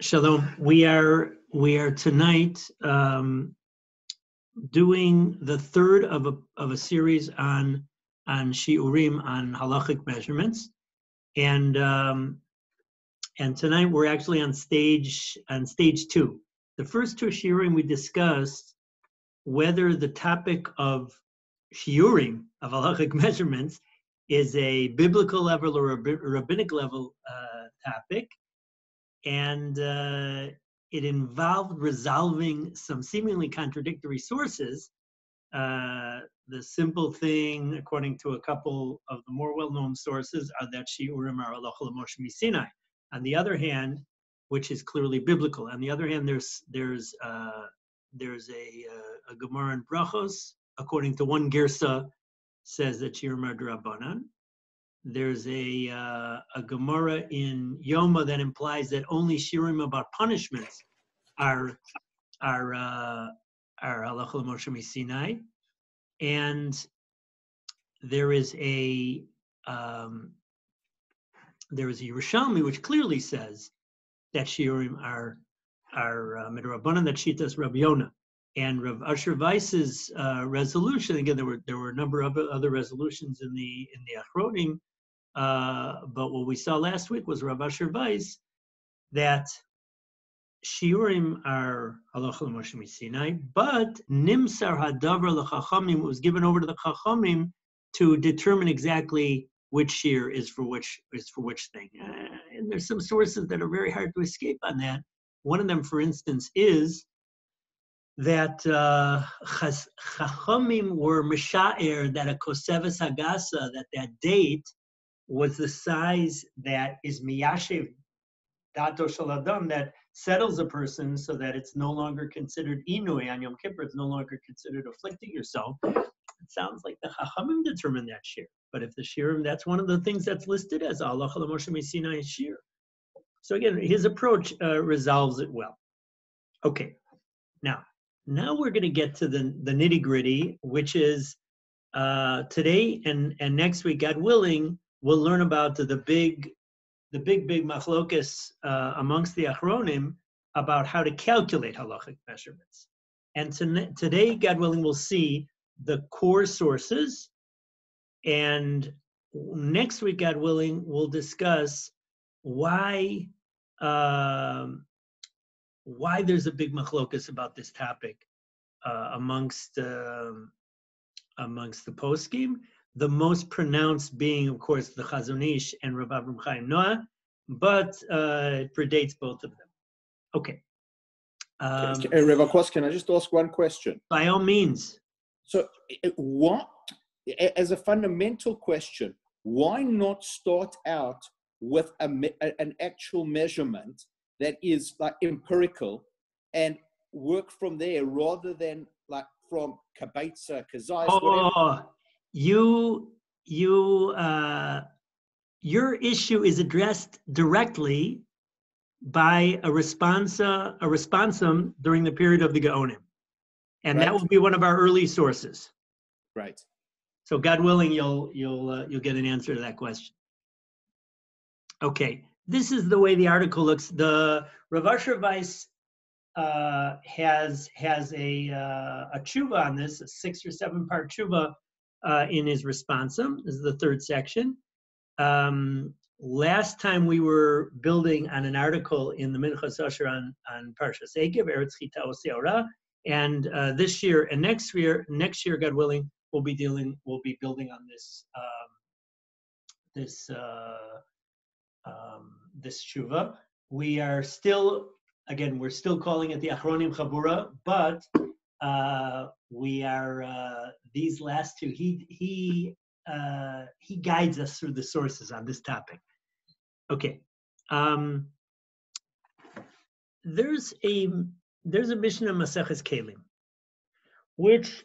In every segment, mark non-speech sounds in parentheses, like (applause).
Shalom. We are we are tonight um, doing the third of a of a series on on shiurim on halachic measurements, and um, and tonight we're actually on stage on stage two. The first two shiurim we discussed whether the topic of shiurim of halachic (laughs) measurements is a biblical level or a rabbinic level uh, topic and uh, it involved resolving some seemingly contradictory sources. Uh, the simple thing, according to a couple of the more well-known sources, are that Shiurim are Allah Moshe Sinai. On the other hand, which is clearly biblical. On the other hand, there's there's uh, there's a, uh, a Gemara in Brachos, according to one Girsa, says that Shiurim are Drabanan there's a uh, a Gemara in Yoma that implies that only shiurim about punishments are are uh, are halachah Moshe Sinai, and there is a um, there is a Yerushalmi which clearly says that shiurim are are uh, midrabanan that shitas Rabbi. And Rav Asher Weiss's uh, resolution again, there were there were a number of other resolutions in the in the Achronim uh, but what we saw last week was Rav Asher Weiss that shiurim are halacha Moshe Sinai, but nimsar hadavar lechachamim was given over to the chachamim to determine exactly which shear is for which is for which thing. Uh, and there's some sources that are very hard to escape on that. One of them, for instance, is that uh, chachamim were misha'er that a koseves hagasa that that date was the size that is miyashiv dato shaladam that settles a person so that it's no longer considered inui on Yom Kippur. It's no longer considered afflicting yourself. It sounds like the Chachamim determined that shir. But if the shiurim, that's one of the things that's listed as Allah Moshe Sinai shir. So again, his approach uh, resolves it well. Okay, now now we're going to get to the the nitty gritty, which is uh, today and and next week, God willing, we'll learn about the, big, the big, big machlokas uh, amongst the achronim about how to calculate halachic measurements. And to, today, God willing, we'll see the core sources. And next week, God willing, we'll discuss why um, why there's a big machlokas about this topic uh, amongst um, amongst the poskim the most pronounced being, of course, the Chazon Ish and Rav Avram Chaim Naeh, but uh, it predates both of them. Okay. Um, Rav Kwass, can I just ask one question? By all means. So, what, as a fundamental question, why not start out with a, an actual measurement that is like empirical and work from there rather than like from Kabaitza, Kazais, oh, whatever? You you uh, your issue is addressed directly by a responsa a responsum during the period of the Gaonim, and right. that will be one of our early sources. Right. So God willing, you'll you'll uh, you'll get an answer to that question. Okay, this is the way the article looks. The Rav Asher Weiss uh, has has a uh, a tshuva on this, a six or seven part tshuva uh, in his responsum. This is the third section. Um, last time we were building on an article in the Minchas Asher on, on Parshas Ekev, Eretz Chita Oseora, and uh, this year and next year, next year, God willing, we'll be dealing, we'll be building on this um, this uh, um, this tshuva. We are still, again, we're still calling it the Achronim Chabura, but uh, we are uh, these last two. He he uh, he guides us through the sources on this topic. Okay, um, there's a there's a Mishnah Maseches Kelim, which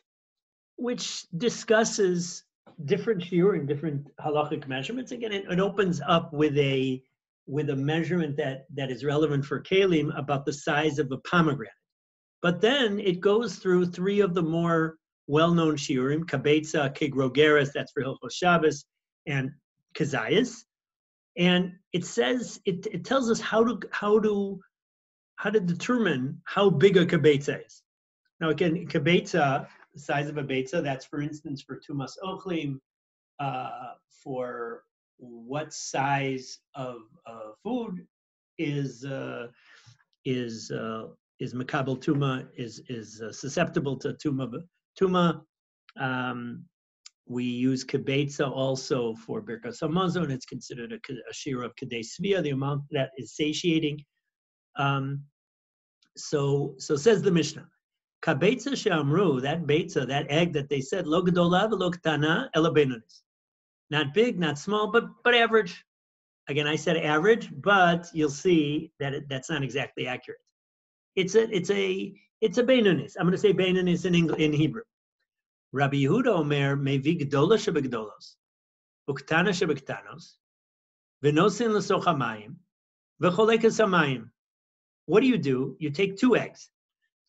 which discusses different shiur and different halachic measurements. Again, it, it opens up with a with a measurement that that is relevant for Kalim about the size of a pomegranate. But then it goes through three of the more well-known shiurim, Kabetza, Kigrogeres, that's for Hilchos Shabbos, and Kazayas. And it says, it, it tells us how to, how to how to determine how big a kibetza is. Now again, kibetza, the size of a betza, that's for instance for tumas ochlim, uh, for what size of uh, food is uh, is uh, is makabel tuma is is uh, susceptible to tuma tuma. Um, we use kibetza also for birkas hamazon. It's considered a, a of kadei svia, the amount that is satiating. Um, so so says the Mishnah. Kabetza shamru, that betza, that egg that they said, lo gedola v'lo ktana Not big, not small, but but average. Again, I said average, but you'll see that it, that's not exactly accurate. It's a it's a it's a beinonis. I'm going to say beinonis in English, in Hebrew. Rabbi Yehuda Omer mevi gdola shebegdolos, uktana shebektanos, v'nosin l'soch hamayim, v'cholekas hamayim. What do you do? You take two eggs,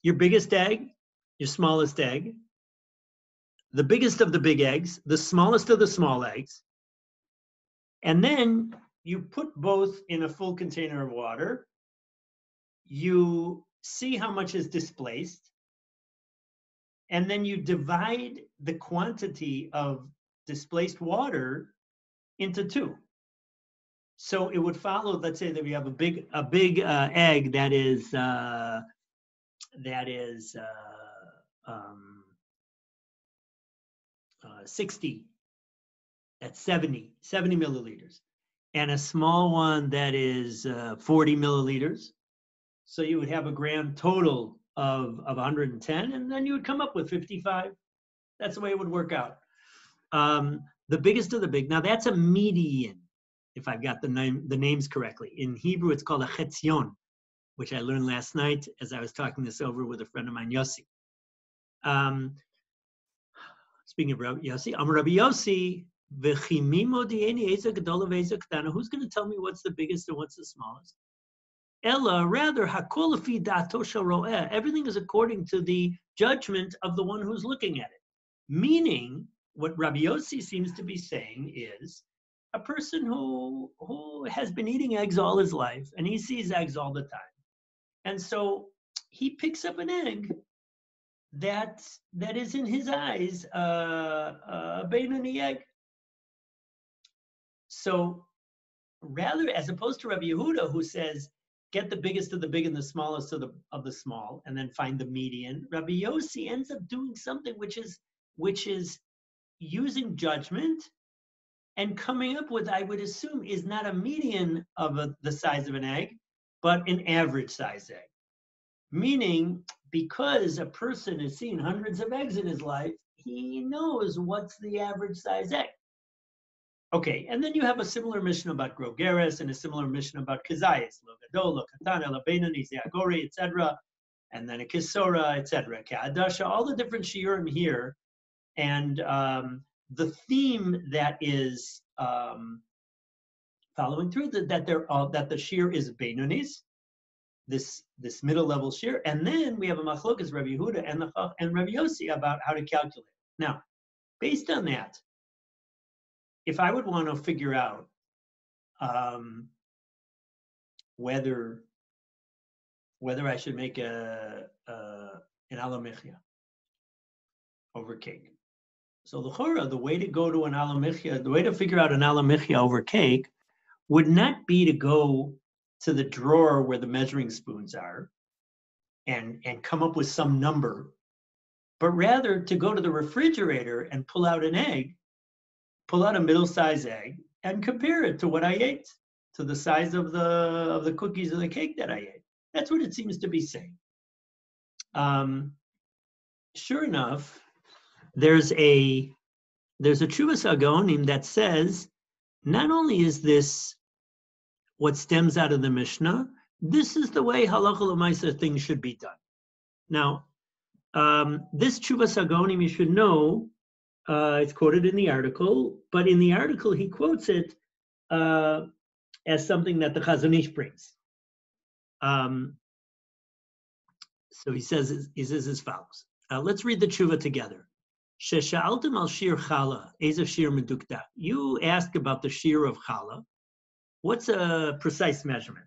your biggest egg, your smallest egg, the biggest of the big eggs, the smallest of the small eggs, and then you put both in a full container of water. You see how much is displaced, and then you divide the quantity of displaced water into two. So it would follow. Let's say that we have a big a big uh, egg that is uh, that is uh, um, uh, 60 at 70 70 milliliters and a small one that is uh, 40 milliliters. So you would have a grand total of, of 110, and then you would come up with 55. That's the way it would work out. Um, the biggest of the big, now that's a median, if I've got the name the names correctly. In Hebrew, it's called a chetzion, which I learned last night as I was talking this over with a friend of mine, Yossi. Um, speaking of Rabbi Yossi, I'm Rabbi Yossi, Who's going to tell me what's the biggest and what's the smallest? Ella, rather, everything is according to the judgment of the one who's looking at it. Meaning, what Rabbi Yossi seems to be saying is a person who, who has been eating eggs all his life and he sees eggs all the time. And so he picks up an egg that that is in his eyes uh, a Benoni egg. So rather, as opposed to Rabbi Yehuda, who says, get the biggest of the big and the smallest of the of the small, and then find the median, Rabbi Yossi ends up doing something which is which is using judgment and coming up with, I would assume, is not a median of a, the size of an egg, but an average size egg. Meaning, because a person has seen hundreds of eggs in his life, he knows what's the average size egg. Okay, and then you have a similar mission about Grogeres and a similar mission about Kazayas, Logadol, Lokatana, Labenani, Zeagori, etc., and then a Kisora, etc., Ka'adasha, all the different shiurim here. And um, the theme that is um, following through that, that they're that the shear is Beinonis, this this middle level shear, and then we have a machlokas Rabbi Yehuda and the and Rabbi Yossi about how to calculate. Now, based on that, if I would want to figure out um, whether whether I should make a, a an alamichia over cake. So the chora, the way to go to an alamichia, the way to figure out an alamichia over cake would not be to go to the drawer where the measuring spoons are and and come up with some number, but rather to go to the refrigerator and pull out an egg pull out a middle-sized egg and compare it to what I ate, to the size of the of the cookies or the cake that I ate. That's what it seems to be saying. Um, sure enough, there's a there's a Chuvas Agonim that says not only is this what stems out of the Mishnah, this is the way halacha l'maisa things should be done. Now, um, this Chuvas Agonim, you should know, uh, it's quoted in the article, but in the article he quotes it uh, as something that the Chazon Ish brings. Um, so he says he says as follows. Uh, let's read the tshuva together. Shesha'altim al shir chala, ezav shir medukta. You ask about the shir of chala. What's a precise measurement?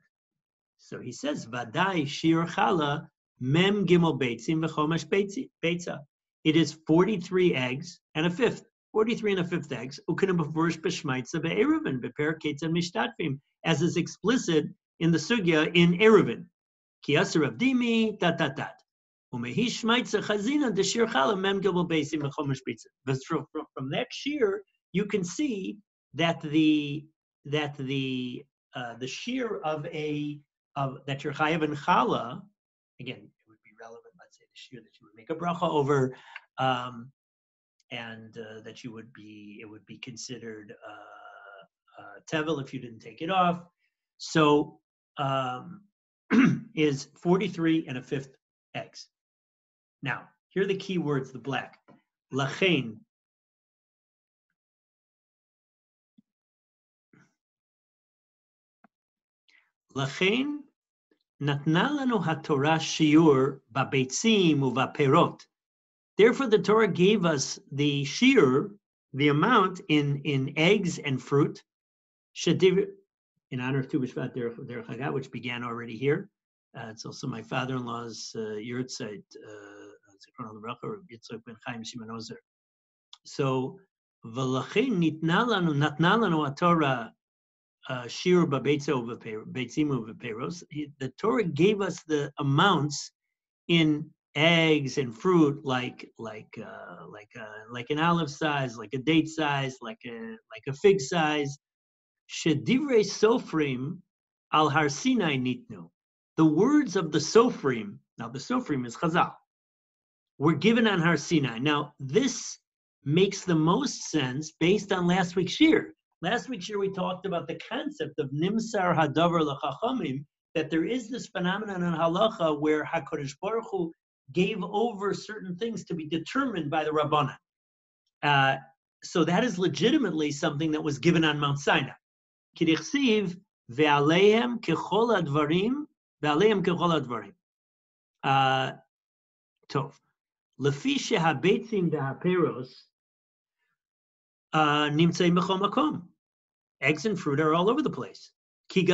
So he says, Vadai shir chala mem gimel beitzim v'chomash beitza. It is 43 eggs and a fifth. 43 and a fifth eggs, Okenem bevorish b'shmaitza be'eruvin beparakets and mishtatfim, as is explicit in the sugya in Eruvin. Kiyasar of Dimi, tat tat tat. From that shear, you can see that the that the uh, the shear of a of that you're chayav and chala, again, it would be relevant. Let's say the shear that you would make a bracha over, um, and uh, that you would be it would be considered uh, uh, tevel if you didn't take it off. So um, (clears throat) is 43 and a fifth eggs. Now, here are the key words, the black. Lachain. Lachain natna lanu haTorah shiur ba'beitzim u'va'perot. Therefore, the Torah gave us the shiur, the amount in, in eggs and fruit, in honor of Tu B'Shvat Derech Chagat, which began already here. Uh, it's also my father-in-law's uh, yurtzeit, uh, Yitzchak ben Chaim Shimon. So, v'lachin nitna lanu, natna lanu Torah uh, shir b'beitzim v'peros. The Torah gave us the amounts in eggs and fruit like like uh, like uh, like an olive size, like a date size, like a like a fig size. Shedivrei sofrim al har Sinai nitnu. The words of the sofrim. Now the sofrim is Chazal. Were given on Har Sinai. Now this makes the most sense based on last week's year. Last week's year we talked about the concept of nimsar hadavar lechachamim, that there is this phenomenon in halacha where Hakadosh Baruch Hu gave over certain things to be determined by the Rabbanan. Uh, so that is legitimately something that was given on Mount Sinai. Kirichsiv ve'alehem kechol advarim ve'alehem kechol advarim. Uh, tov. Lefi shehabetzim ve'haperos uh, nimtzeim b'chol makom. Eggs and fruit are all over the place. It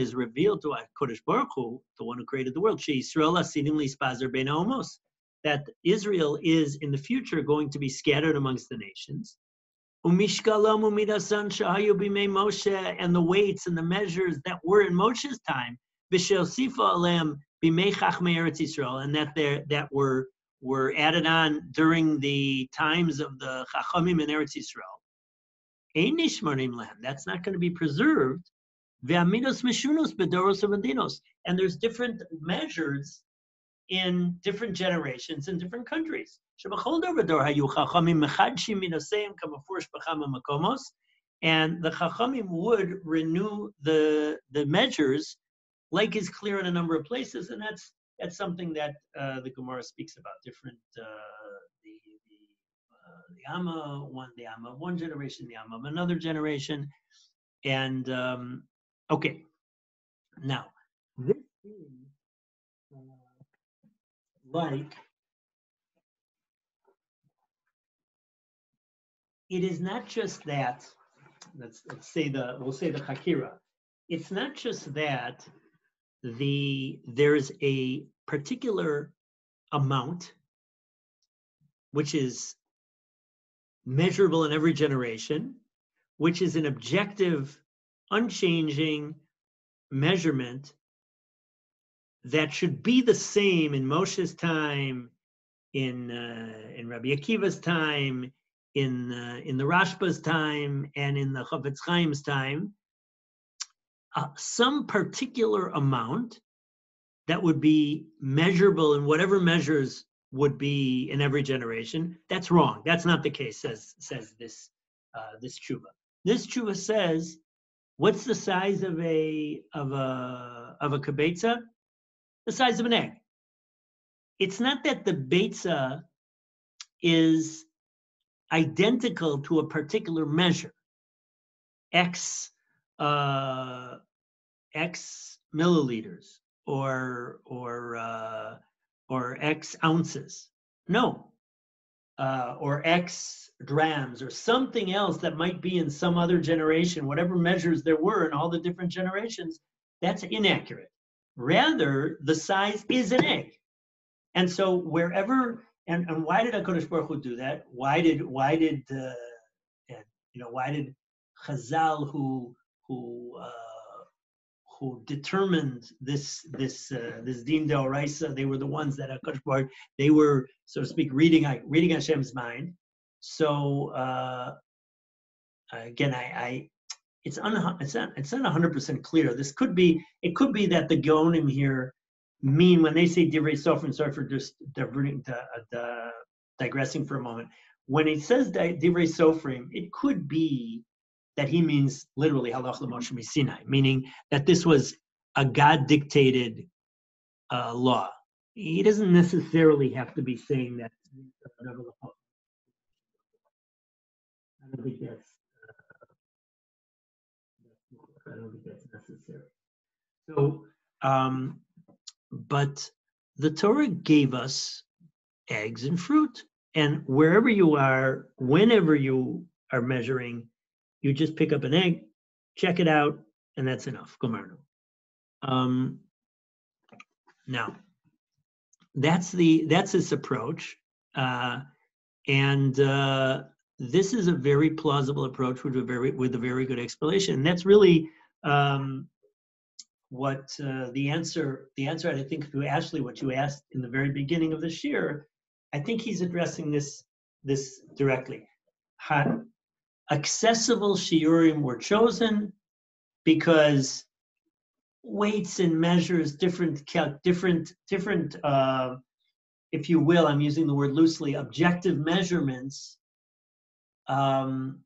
is revealed to Kodesh Baruch Hu, the one who created the world, she bein homos, that Israel is in the future going to be scattered amongst the nations. Umishkalam umidasan Moshe, and the weights and the measures that were in Moshe's time, and that there that were were added on during the times of the chachamim in Eretz Yisrael that's not going to be preserved. And there's different measures in different generations in different countries. And the Chachamim would renew the, the measures, like is clear in a number of places, and that's that's something that uh, the Gemara speaks about. Different uh, the Amma one, the Amma one generation, the Amma of another generation. And um, okay, now this is uh, like it is not just that. Let's let's say the we'll say the Hakira. It's not just that the there's a particular amount which is measurable in every generation, which is an objective, unchanging measurement that should be the same in Moshe's time, in uh, in Rabbi Akiva's time, in uh, in the Rashba's time, and in the Chofetz Chaim's time. Uh, some particular amount that would be measurable in whatever measures would be in every generation. That's wrong. That's not the case, says says this uh, this tshuva. This tshuva says, what's the size of a of a of a kibetza? The size of an egg. It's not that the betza is identical to a particular measure. X uh, X milliliters or or uh, or X ounces. No. uh, or X drams or something else that might be in some other generation, whatever measures there were in all the different generations, that's inaccurate. Rather, the size is an egg. And so wherever, and, and why did HaKadosh Baruch Hu do that? Why did, why did, uh, you know, why did Chazal who, who, uh, who determined this this uh, this din deoraisa. They were the ones that Hakadosh Baruch they were so to speak reading reading Hashem's mind. So uh, again, I, I it's un, it's not it's not 100 percent clear. This could be it could be that the Gonim here mean when they say divrei sofrim. Sorry for just diverting the, the digressing for a moment. When it says divrei sofrim, it could be that he means literally halach l'moshe Sinai, meaning that this was a God dictated uh, law. He doesn't necessarily have to be saying that. I don't think that's. Uh, I don't think that's necessary. So, um, but the Torah gave us eggs and fruit, and wherever you are, whenever you are measuring, you just pick up an egg, check it out, and that's enough. Gomarno. Um, now, that's the that's his approach, uh, and uh, this is a very plausible approach with a very with a very good explanation. And that's really um, what uh, the answer the answer I think to Ashley what you asked in the very beginning of the year. I think he's addressing this this directly accessible shiurim were chosen because weights and measures, different, different, different, uh, if you will, I'm using the word loosely, objective measurements um,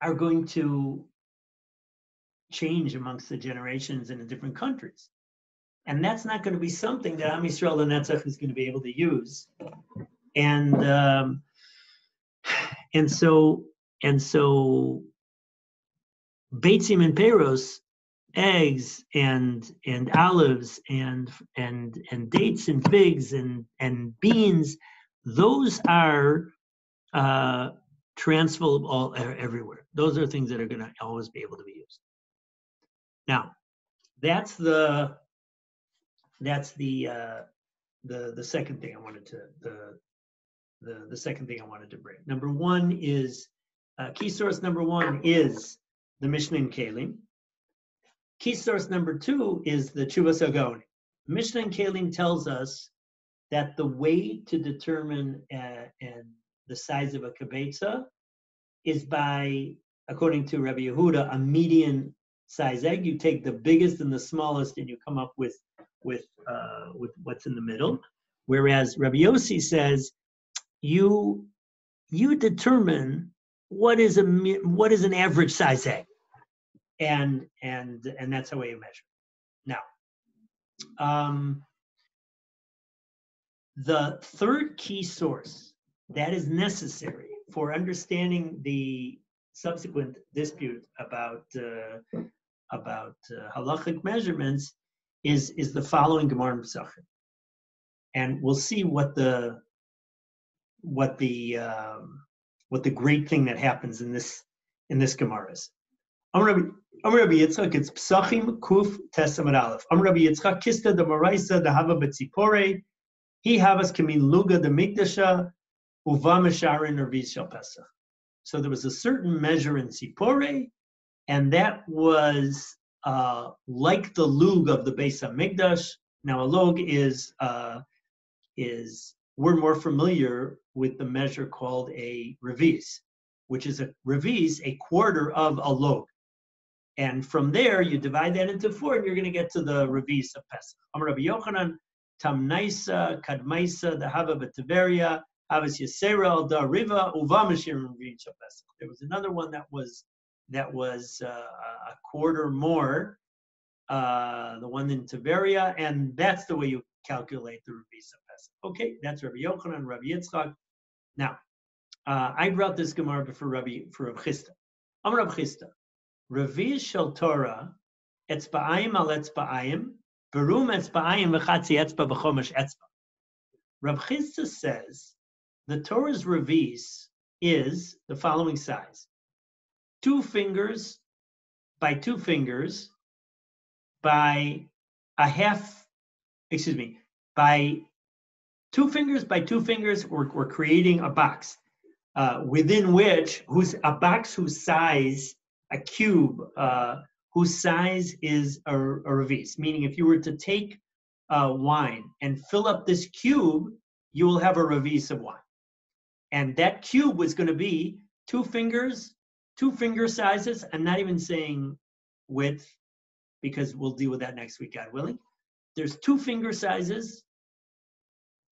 are going to change amongst the generations in the different countries. And that's not going to be something that Am Yisrael Netzach is going to be able to use. And um, and so and so Beitzim and Peros, eggs and and olives and and and dates and figs and and beans, those are uh, transferable everywhere. Those are things that are going to always be able to be used. Now, that's the that's the uh, the the second thing I wanted to the the, the second thing I wanted to bring. Number one is, uh, key source number one is the Mishnah in Kalim. Key source number two is the Chuvas Agoni. Mishnah in Kalim tells us that the way to determine uh, and the size of a kibetza is by, according to Rabbi Yehuda, a median size egg. You take the biggest and the smallest, and you come up with with uh, with what's in the middle. Whereas Rabbi Yossi says you you determine what is a what is an average size egg, and and and that's how you measure. Now, um, the third key source that is necessary for understanding the subsequent dispute about uh, about uh, halachic measurements is is the following Gemara Pesachim, and we'll see what the what the um, what the great thing that happens in this in this Gemara is. I'm Rabbi, Yitzchak. It's Psachim Kuf Testament Aleph. I'm Rabbi Yitzchak Kista the Maraisa the Hava Betzipore. He havas kamin luga the Mikdasha uva mesharin Revis Shal Pesach. So there was a certain measure in Tzipori, and that was uh, like the lug of the Beis Hamikdash. Now a lug is uh, is we're more familiar with the measure called a revis, which is a revis, a quarter of a log. And from there, you divide that into four, and you're going to get to the revis of Pesach. Amar Rabbi Yochanan, Tamnaisa, Kadmaisa, the Hava Betiberia, Havas Yisera, Da Riva, Uva Pesach. There was another one that was that was uh, a quarter more, uh, the one in Tiberia, and that's the way you calculate the revis of Okay, that's Rabbi Yochanan, Rabbi Yitzchak. Now, uh, I brought this Gemara before Rabbi for Rabbi Chisda. I'm Rabbi Chisda. Ravi Shel Torah, etzba'ayim al etzba'ayim, berum etzba'ayim v'chatzi etzba v'chomesh etzba. Rav Chisda says the Torah's revis is the following size: two fingers by two fingers by a half. Excuse me, by two fingers by two fingers. We're, we're creating a box uh, within which whose a box whose size a cube uh, whose size is a, a. Meaning, if you were to take uh, wine and fill up this cube, you will have a revis of wine. And that cube was going to be two fingers, two finger sizes. I'm not even saying width because we'll deal with that next week, God willing. There's two finger sizes.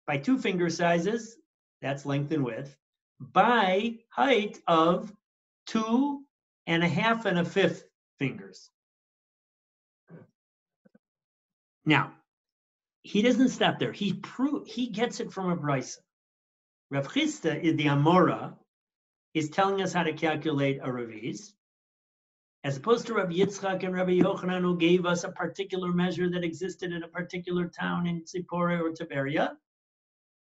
By two finger sizes, that's length and width, by height of two and a half and a fifth fingers. Now, he doesn't stop there. He pro- he gets it from a brisa. Rav Chisda, the Amora, is telling us how to calculate a revis, as opposed to Rav Yitzchak and Rabbi Yochanan, who gave us a particular measure that existed in a particular town in Tzipori or Tiberia.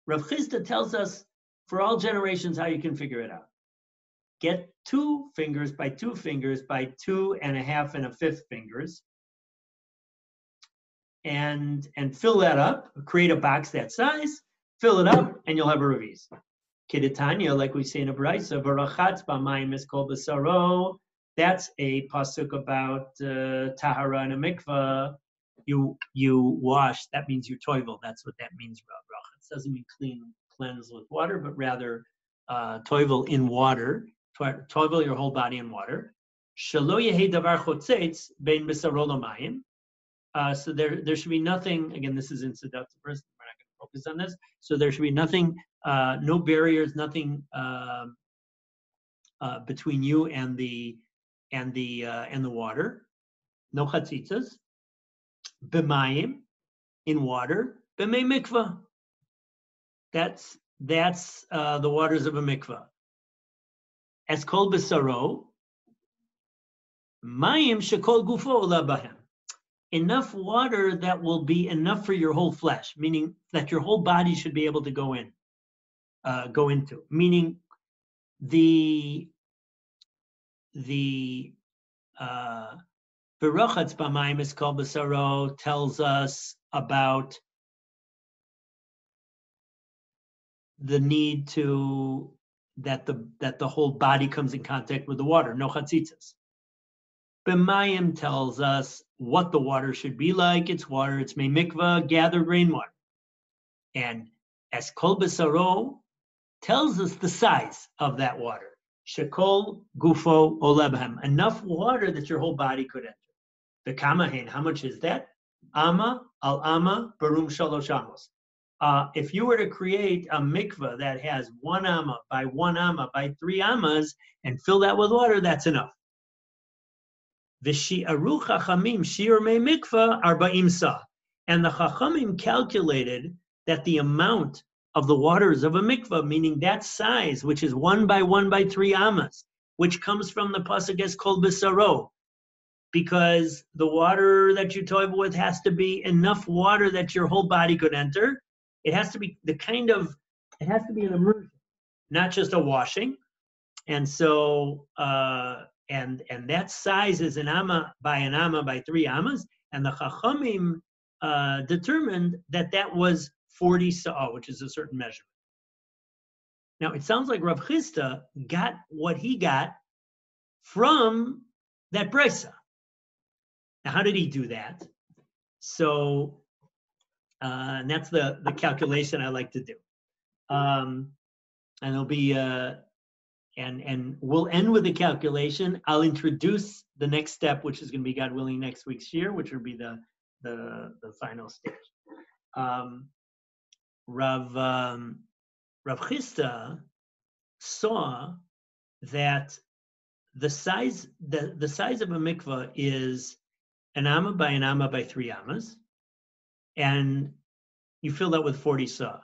Rav Chisda tells us for all generations how you can figure it out. Get two fingers by two fingers by two and a half and a fifth fingers, and and fill that up. Create a box that size, fill it up, and you'll have a revis. Kidatanya, like we say in a brisa, barachatz b'mayim is called b'saro. That's a pasuk about uh, tahara and a mikvah. You you wash. That means you toivel. That's what that means. It doesn't mean clean, cleanse with water, but rather uh, toivel in water. Toivel your whole body in water. Yehi davar bein b'saro uh, so there, there should be nothing. Again, this is in person. We're not going to focus on this. So there should be nothing, uh, no barriers, nothing uh, uh, between you and the and the uh, and the water. No chatzitzas. B'mayim, in water. B'mei mikvah. That's that's uh, the waters of a mikvah. As called b'saro. Mayim shekol gufo bahem enough water that will be enough for your whole flesh, meaning that your whole body should be able to go in, uh, go into. Meaning, the the uh, Berachatz is called Basaro tells us about the need to that the that the whole body comes in contact with the water. No chatzitzas. B'mayim tells us what the water should be like. It's water, it's may mikvah, gathered rainwater. And as Kol Besaro tells us the size of that water. Shekol Gufo Olebhem. Enough water that your whole body could enter. The Kamahin, how much is that? Ama al Ama Barum Shalosh Amos. Uh, if you were to create a mikvah that has one amma by one amma by three ammas and fill that with water, that's enough. V'shi'aru chachamim shir me mikvah arba'im sa. And the chachamim calculated that the amount of the waters of a mikvah, meaning that size, which is one by one by three amas, which comes from the pasuk as called bisaro, because the water that you toive with has to be enough water that your whole body could enter. It has to be the kind of, it has to be an immersion, not just a washing. And so, uh, and and that size is an amma by an amma by three ammas, and the chachamim uh, determined that that was 40 sa'ah, which is a certain measurement. Now it sounds like Rav Chisda got what he got from that brisa. Now, how did he do that? So, uh, and that's the the calculation I like to do. Um, and there'll be uh, and and we'll end with the calculation. I'll introduce the next step, which is going to be God willing next week's year, which will be the the, the final stage. Um, Rav um, Rav Chisda saw that the size the, the size of a mikvah is an amma by an amma by three ammas, and you fill that with 40 saw.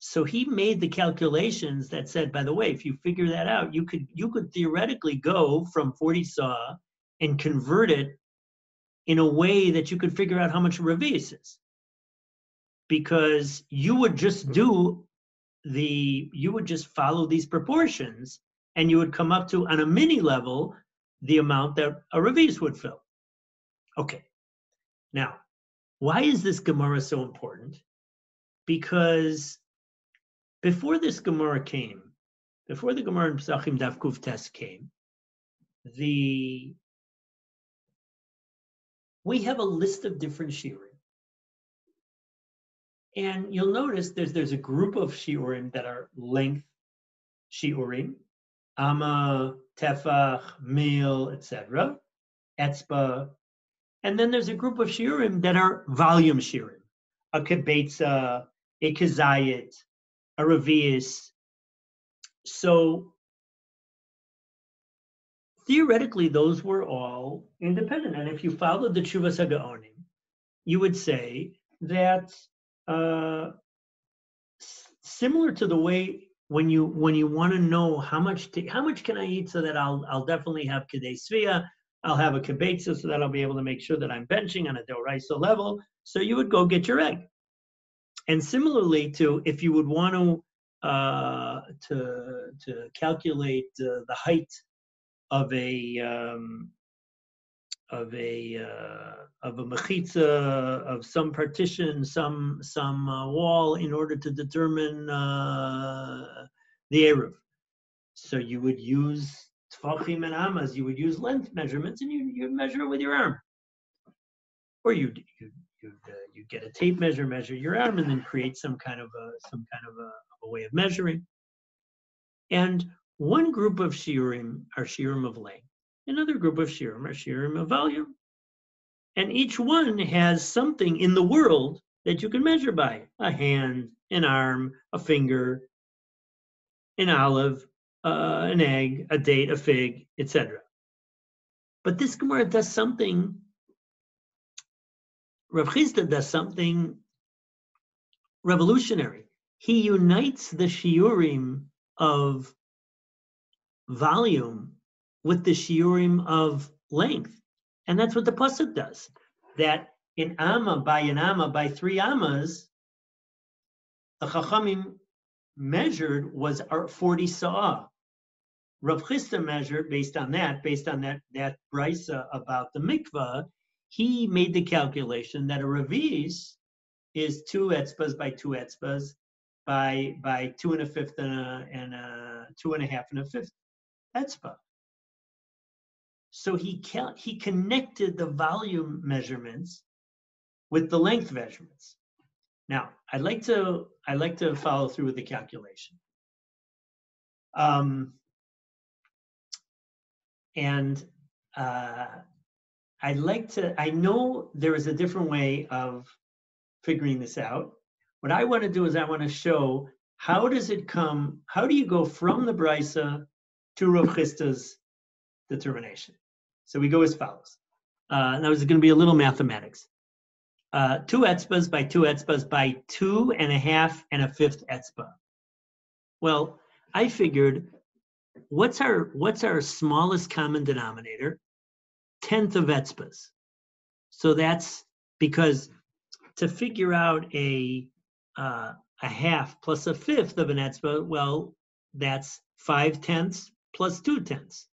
So he made the calculations that said, by the way, if you figure that out, you could you could theoretically go from 40 saw and convert it in a way that you could figure out how much revis is. because you would just hmm. do the you would just follow these proportions and you would come up to on a mini level the amount that a revis would fill. Okay. Now, why is this Gemara so important? Because before this Gemara came, before the Gemara in Pesachim Davkuf test came, the we have a list of different shiurim. And you'll notice there's there's a group of shiurim that are length shiurim, ama, tefach, mil, etc., etzba, and then there's a group of shiurim that are volume shiurim, a kibetza, a kazayit, a revius. So theoretically, those were all independent. And if you followed the Chuvas HaGaonim, you would say that uh, similar to the way when you when you want to know how much to, how much can I eat so that I'll I'll definitely have kedei svia, I'll have a kibetza so that I'll be able to make sure that I'm benching on a doraisa level. So you would go get your egg. And similarly to if you would want to uh, to to calculate uh, the height of a um, of a uh, of a mechitza of some partition, some some uh, wall, in order to determine uh, the eruv. So you would use tfachim and amas. You would use length measurements, and you you measure it with your arm, or you you you uh, you get a tape measure, measure your arm, and then create some kind of a some kind of a, a way of measuring. And one group of shiurim are shiurim of length. Another group of shiurim are shiurim of volume. And each one has something in the world that you can measure by a hand, an arm, a finger, an olive, uh, an egg, a date, a fig, etc. But this Gemara does something, Rav Chisda does something revolutionary. He unites the shiurim of volume with the shiurim of length. And that's what the pasuk does. That in amma by an amma by three ammas, the chachamim measured was our 40 sa'ah. Rav Chisda measured based on that, based on that that brisa about the mikvah, he made the calculation that a revis is two etzbas by two etzbas by by two and a fifth and a, and a two and a half and a fifth etzba. So he he connected the volume measurements with the length measurements. Now, I'd like to I'd like to follow through with the calculation. Um, and uh, I'd like to, I know there is a different way of figuring this out. What I want to do is I want to show how does it come, how do you go from the Brisa to Rav determination. So we go as follows. Uh, now, there's going to be a little mathematics. Uh, two etzbas by two etzbas by two and a half and a fifth etzba. Well, I figured, what's our what's our smallest common denominator? Tenth of etzbas. So that's because to figure out a uh, a half plus a fifth of an etzba, well, that's five tenths plus two tenths.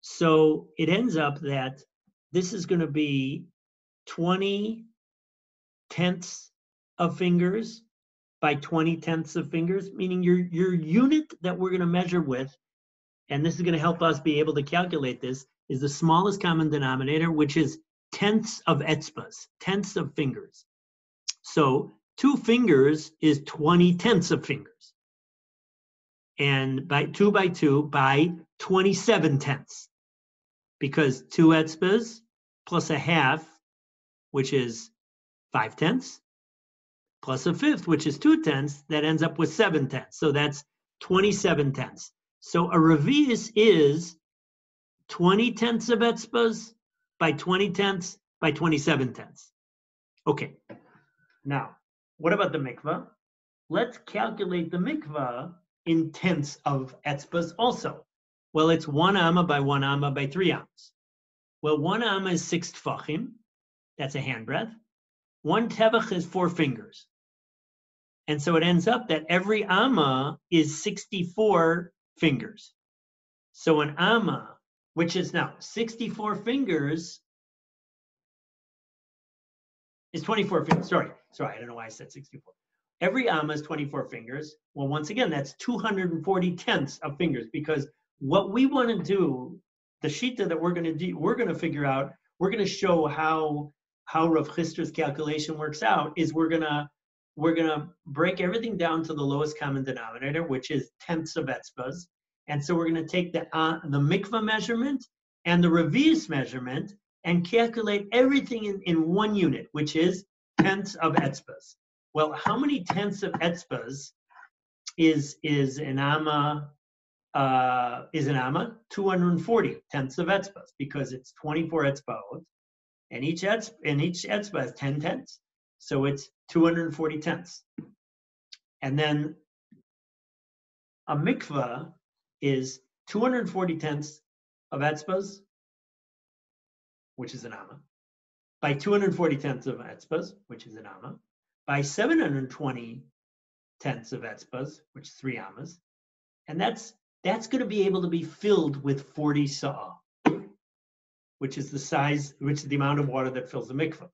So it ends up that this is going to be 20 tenths of fingers by 20 tenths of fingers, meaning your, your unit that we're going to measure with, and this is going to help us be able to calculate this, is the smallest common denominator, which is tenths of etzbas, tenths of fingers. So two fingers is 20 tenths of fingers and by two by two by 27 tenths because two etzbas plus a half, which is five tenths, plus a fifth, which is two tenths, that ends up with seven tenths. So that's 27 tenths. So a revius is 20 tenths of etzbas by 20 tenths by 27 tenths. Okay, now what about the mikvah? Let's calculate the mikvah in tenths of etzbas also. Well, it's one amma by one amma by three ammas. Well, one amma is six tfachim. That's a handbreadth. One tefach is four fingers. And so it ends up that every amma is 64 fingers. So an amma, which is now 64 fingers, is 24 fingers. Sorry, sorry, I don't know why I said 64. Every amma is 24 fingers. Well, once again, that's 240 tenths of fingers because what we want to do, the shita that we're going to do, we're going to figure out, we're going to show how how Rav Chisda's calculation works out is we're to we're to break everything down to the lowest common denominator, which is tenths of etzbas. And so we're to take the, uh, the mikvah measurement and the revius measurement and calculate everything in, in one unit, which is tenths of etzbas. Well, how many tenths of etzbas is is an amma uh, is an amma? 240 tenths of etzbas because it's 24 etzbahot, and each etz and each etzbah has 10 tenths. So it's 240 tenths. And then a mikvah is 240 tenths of etzbas, which is an amma, by 240 tenths of etzbas, which is an amma, by 720 tenths of etzbas, which is three ammas, and that's that's going to be able to be filled with 40 saw, which is the size, which is the amount of water that fills the mikvah.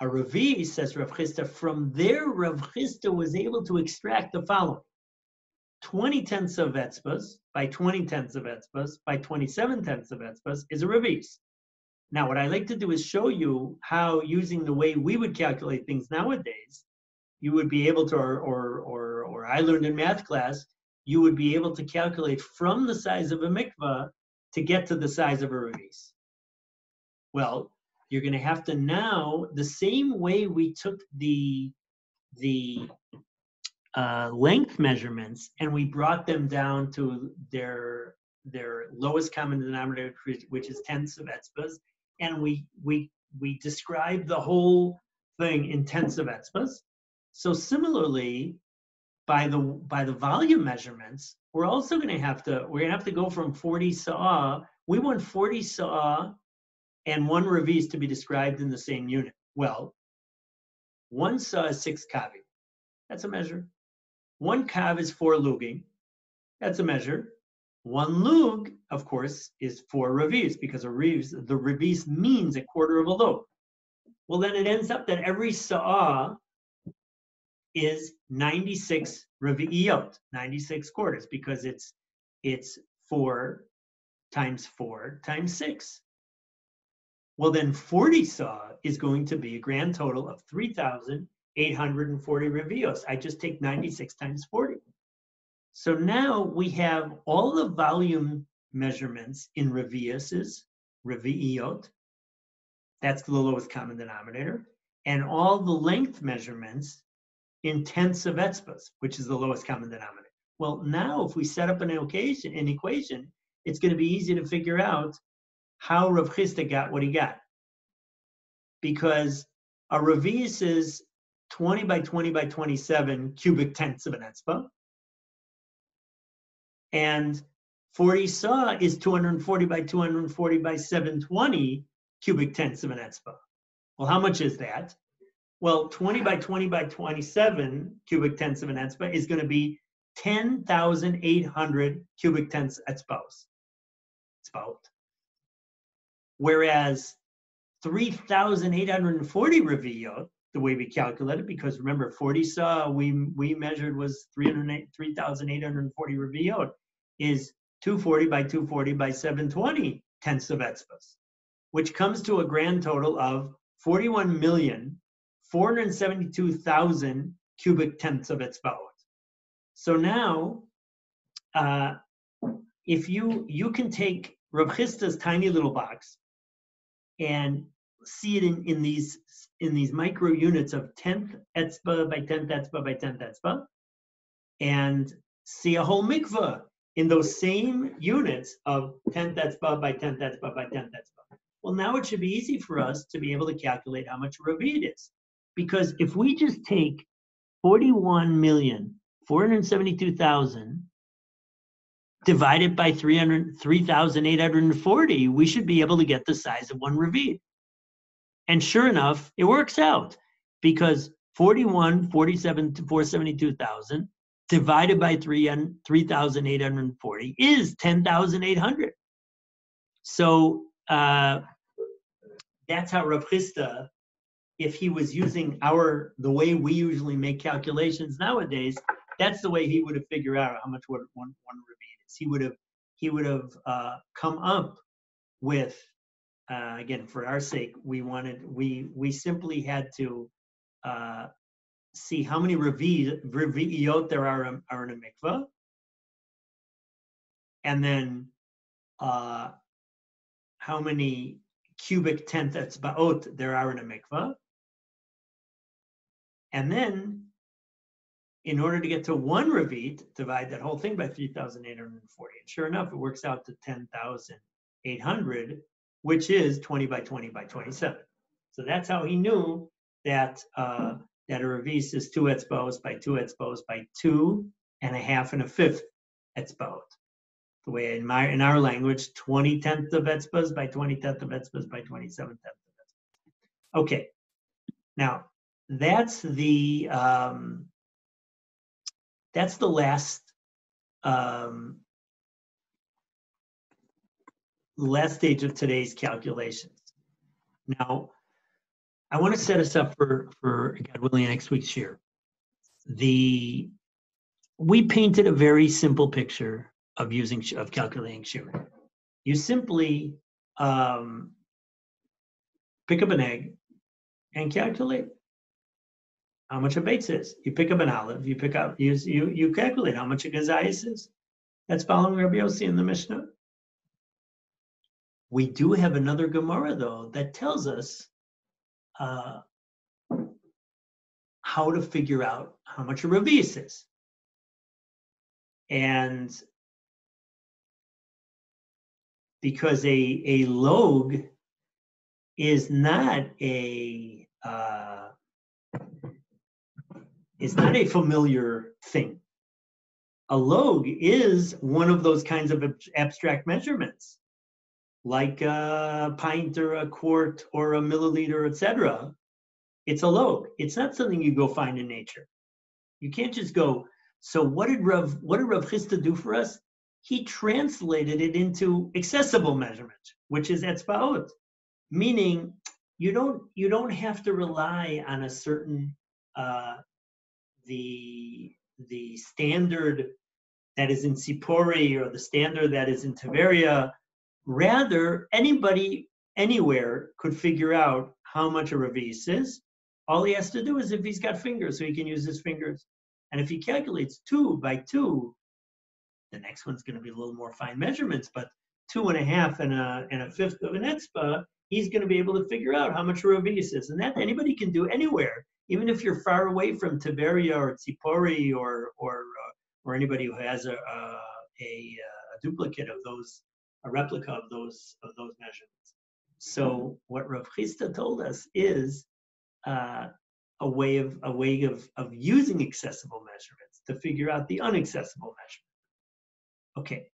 A Ravi, says Rav Chisda, from there Rav Chisda was able to extract the following. 20 tenths of etzbas by 20 tenths of etzbas by 27 tenths of etzbas is a revis. Now, what I like to do is show you how, using the way we would calculate things nowadays, you would be able to, or, or, or, or I learned in math class, you would be able to calculate from the size of a mikvah to get to the size of a revis. Well, you're going to have to now the same way we took the the uh, length measurements and we brought them down to their their lowest common denominator, which is tenths of etzbas, and we we we describe the whole thing in tenths of. So similarly, by the by the volume measurements, we're also going to have to we're going to have to go from 40 saw. We want 40 saw and one revis to be described in the same unit. Well, one saw is six kavi. That's a measure. One kav is four luging. That's a measure. One lug, of course, is four revis because a revis, the revis means a quarter of a lug. Well, then it ends up that every saw is 96 revi'iyot, 96 quarters, because it's it's four times four times six. Well, then 40 saw is going to be a grand total of 3,840 revios. I just take 96 times 40. So now we have all the volume measurements in reviuses, reviiot, that's the lowest common denominator, and all the length measurements in tenths of etzbas, which is the lowest common denominator. Well, now if we set up an equation, an equation, it's going to be easy to figure out how Rav Chisda got what he got. Because a revius is 20 by 20 by 27 cubic tenths of an etzba. And 40 saw is 240 by 240 by 720 cubic tenths of an etzba. Well, how much is that? Well, 20 by 20 by 27 cubic tenths of an etzba is going to be 10,800 cubic tenths etzbos. It's about Whereas 3,840 reviot, the way we calculate it, because remember, 40 saw we we measured was 3,840 reviot, is 240 by 240 by 720 tenths of etzbas, which comes to a grand total of 41 million 472,000 cubic tenths of its etzbaot. So now, uh, if you you can take Rav tiny little box and see it in, in these in these micro units of 10th etzba by 10th etzba by 10th etzba, and see a whole mikvah in those same units of 10th etzba by 10th etzba by 10th etzba. Well, now it should be easy for us to be able to calculate how much revi it is. Because if we just take 41 million 472,000 divided by 3,840, we should be able to get the size of one revit. And sure enough, it works out because 41, 47 to 472,000 divided by 3 and 3,840 is 10,800. So uh, that's how Rav Chisda, if he was using our the way we usually make calculations nowadays, that's the way he would have figured out how much one one one ravine is. He would have he would have uh, come up with uh, again for our sake we wanted we we simply had to uh, see how many revi'iyot there are, are in a mikvah, and then uh, how many cubic tenth etzbaot there are in a mikvah. And then, in order to get to one revit, divide that whole thing by 3,840. And sure enough, it works out to 10,800, which is 20 by 20 by 27. So that's how he knew that uh, that a revis is two etzbos by two etzbos by two and a half and a fifth etzbot. The way in my in our language, 20 tenths of etzbos by 20 tenths of etzbos by 27 tenths of etzbos. Okay, now that's the um, that's the last um, last stage of today's calculations. Now, I want to set us up for, for God willing, next week's share. The we painted a very simple picture of using of calculating shiur. You simply um, pick up an egg and calculate how much a bates is. You pick up an olive, you pick up you you you calculate how much a kezayis is. That's following Rabbi Yossi in the Mishnah. We do have another Gemara though that tells us uh, how to figure out how much a revis is. And because a, a log is not a uh, is not a familiar thing. A log is one of those kinds of abstract measurements like a pint or a quart or a milliliter, etc. It's a log. It's not something you go find in nature. You can't just go. So what did Rav what did Rav Chisda do for us? He translated it into accessible measurement, which is etzbaot, meaning you don't you don't have to rely on a certain uh, the the standard that is in Tzipori or the standard that is in Tiberia Rather, anybody anywhere could figure out how much a revis is. All he has to do is if he's got fingers, so he can use his fingers. And if he calculates two by two, the next one's going to be a little more fine measurements, but two and a half and a, and a fifth of an etzba, he's going to be able to figure out how much a revis is. And that anybody can do anywhere, even if you're far away from Tiberia or Tzipori or, or, uh, or anybody who has a, a, a, a duplicate of those a replica of those of those measurements. So what Rav Chisda told us is uh, a way of a way of of using accessible measurements to figure out the unaccessible measurement. Okay,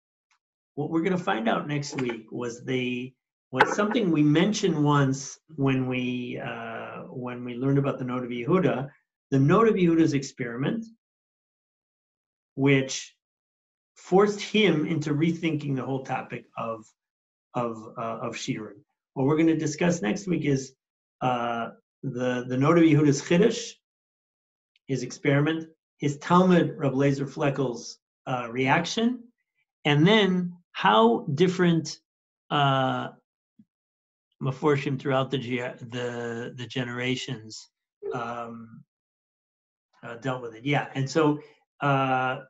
what we're going to find out next week was the was something we mentioned once when we uh, when we learned about the Noda Yehuda, the Noda Yehuda's experiment, which forced him into rethinking the whole topic of of uh, of shiurim. What we're going to discuss next week is uh, the the Noda Yehuda's chiddush, his experiment, his talmid Rab Lazer Fleckeles' uh, reaction, and then how different uh, meforshim throughout the the the generations um, uh, dealt with it. Yeah, and so uh,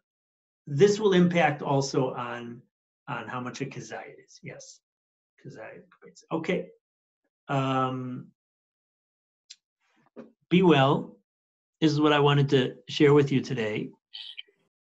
this will impact also on on how much a kazayit is. Yes, kazayit. Okay. Um, be well. This is what I wanted to share with you today.